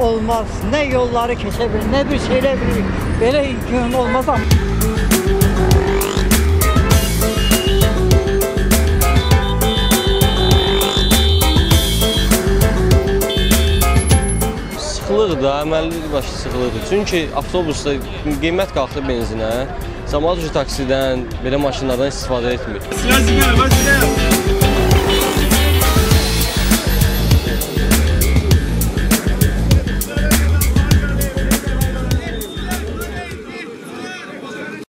olmaz. Nə yolları keçə bilir, nə bir şeylə bilir. Belə imkan olmaz amma. Sıxılır da, əməlli başlı sıxılır. Çünki avtobusda qiymət qalxdı benzinə. Camaat ucu taksidən, belə maşınlardan istifadə etmir. Связи, Василий!